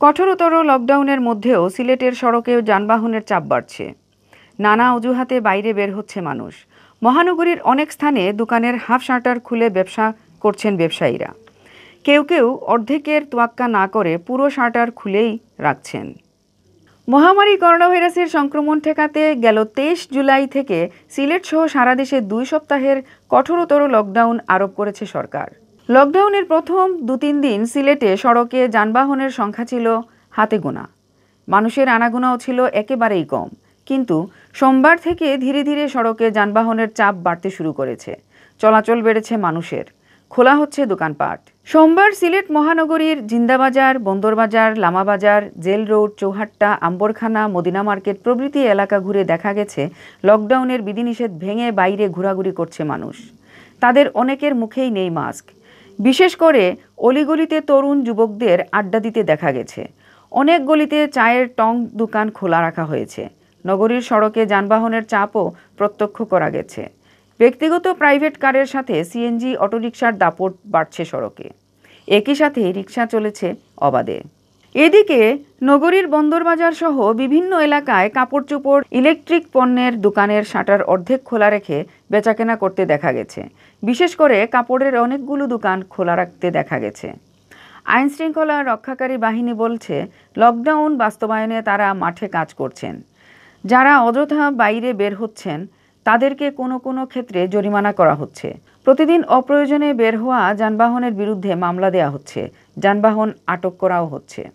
কঠোরতর লকডাউনের মধ্যেও সিলেটের সড়কেও যানবাহনের চাপ বাড়ছে। নানা অজুহাতে বাইরে বের হচ্ছে মানুষ। মহানগরীর অনেক স্থানে দোকানের হাফ শাটার খুলে ব্যবসা করছেন ব্যবসায়ীরা। কেউ কেউ অর্ধেকের তোয়াক্কা না করে পুরো শাটার খুলেই রাখছেন। মহামারী করোনা ভাইরাসের সংক্রমণ ঠেকাতে গেল তেইশ জুলাই থেকে সিলেট সহ সারা দেশে দুই সপ্তাহের কঠোরতর লকডাউন আরোপ করেছে সরকার। লকডাউনের প্রথম দু তিন দিন সিলেটে সড়কে যানবাহনের সংখ্যা ছিল হাতে গোনা। মানুষের আনাগোনাও ছিল একেবারেই কম। কিন্তু সোমবার থেকে ধীরে ধীরে সড়কে যানবাহনের চাপ বাড়তে শুরু করেছে। চলাচল বেড়েছে মানুষের। খোলা হচ্ছে দোকানপাট। সোমবার সিলেট মহানগরীর Zindabazar, Bandarbazar, Lamabazar, jail road, Chowhatta, Amberkhana, Madina market প্রভৃতি এলাকা ঘুরে দেখা গেছে লকডাউনের বিধিনিষেধ ভেঙে বাইরে ঘোরাঘুরি করছে মানুষ। তাদের অনেকের মুখেই নেই মাস্ক। বিশেষ করে অলিগলিতে তরুণ যুবকদের আড্ডা দিতে দেখা গেছে। অনেক গলিতে চায়ের টং দোকান খোলা রাখা হয়েছে। নগরীর সড়কে যানবাহনের চাপও প্রত্যক্ষ করা গেছে। ব্যক্তিগত প্রাইভেট কারের সাথে সিএনজি, অটোরিকশার দাপট বাড়ছে সড়কে। একই সাথে রিক্সা চলেছে অবাধে। এদিকে নগরীর বন্দরবাজার সহ বিভিন্ন এলাকায় কাপড় চোপড় ইলেকট্রিক পণ্যের দোকানের শাটার অর্ধেক খোলা রেখে বেচাকেনা করতে দেখা গেছে। বিশেষ করে কাপড়ের অনেকগুলো দোকান খোলা রাখতে দেখা গেছে। আইন শৃঙ্খলা রক্ষাকারী বাহিনী বলছে, লকডাউন বাস্তবায়নে তারা মাঠে কাজ করছেন। যারা অযথা বাইরে বের হচ্ছেন, তাদেরকে কোনো কোনো ক্ষেত্রে জরিমানা করা হচ্ছে। প্রতিদিন অপ্রয়োজনে বের হওয়া যানবাহনের বিরুদ্ধে মামলা দেওয়া হচ্ছে। যানবাহন আটক করাও হচ্ছে।